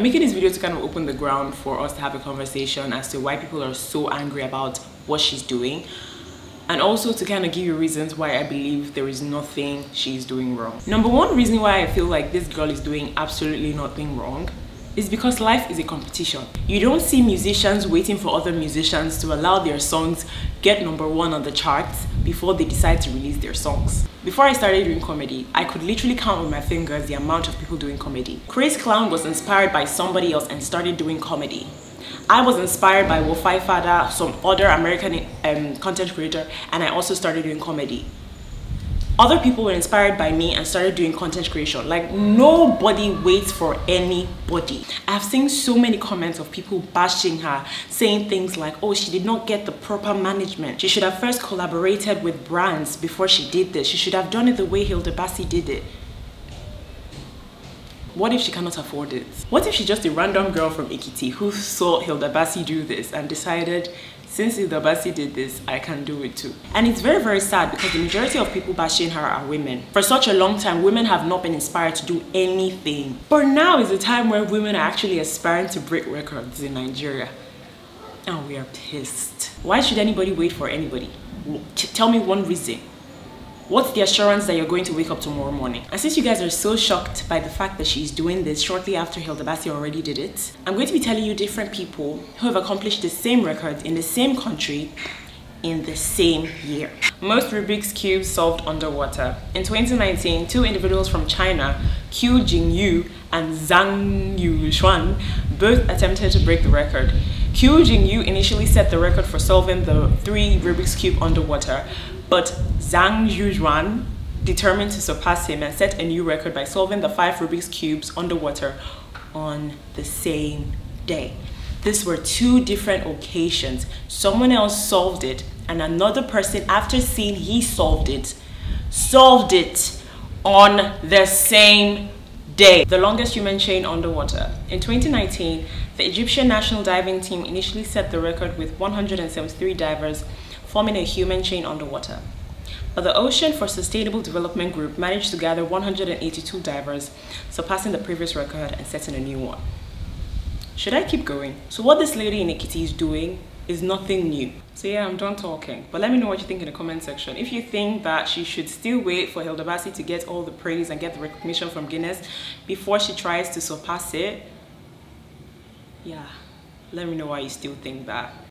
I'm making this video to kind of open the ground for us to have a conversation as to why people are so angry about what she's doing and also to kind of give you reasons why I believe there is nothing she's doing wrong. Number one reason why I feel like this girl is doing absolutely nothing wrong is because life is a competition. You don't see musicians waiting for other musicians to allow their songs get number one on the charts before they decide to release their songs. Before I started doing comedy, I could literally count with my fingers the amount of people doing comedy. Crazeclown was inspired by somebody else and started doing comedy. I was inspired by Wofai Fada, some other American um, content creator, and I also started doing comedy other people were inspired by me and started doing content creation. Like nobody waits for anybody. I've seen so many comments of people bashing her saying things like oh she did not get the proper management. She should have first collaborated with brands before she did this. She should have done it the way Hilda Baci did it what if she cannot afford it? What if she's just a random girl from Ekiti who saw Hilda Baci do this and decided since Hilda Baci did this, I can do it too. And it's very, very sad because the majority of people bashing her are women. For such a long time, women have not been inspired to do anything. But now is the time where women are actually aspiring to break records in Nigeria. And we are pissed. Why should anybody wait for anybody? Tell me one reason. What's the assurance that you're going to wake up tomorrow morning? And since you guys are so shocked by the fact that she's doing this shortly after Hilda Baci already did it, I'm going to be telling you different people who have accomplished the same record in the same country in the same year. Most Rubik's Cubes solved underwater. In 2019, two individuals from China, Qiu Jingyu and Zhang Yuxuan, both attempted to break the record. Qiu Jingyu initially set the record for solving the three Rubik's Cube underwater, but Zhang Yujuan determined to surpass him and set a new record by solving the five Rubik's Cubes underwater on the same day. These were two different occasions. Someone else solved it and another person, after seeing he solved it, solved it on the same day. The longest human chain underwater. In 2019, the Egyptian national diving team initially set the record with 173 divers forming a human chain underwater. But the Ocean for Sustainable Development Group managed to gather 182 divers, surpassing the previous record and setting a new one. Should I keep going? So what this lady in Ekiti is doing is nothing new. So yeah, I'm done talking. But let me know what you think in the comment section. If you think that she should still wait for Hilda Baci to get all the praise and get the recognition from Guinness before she tries to surpass it, yeah, let me know why you still think that.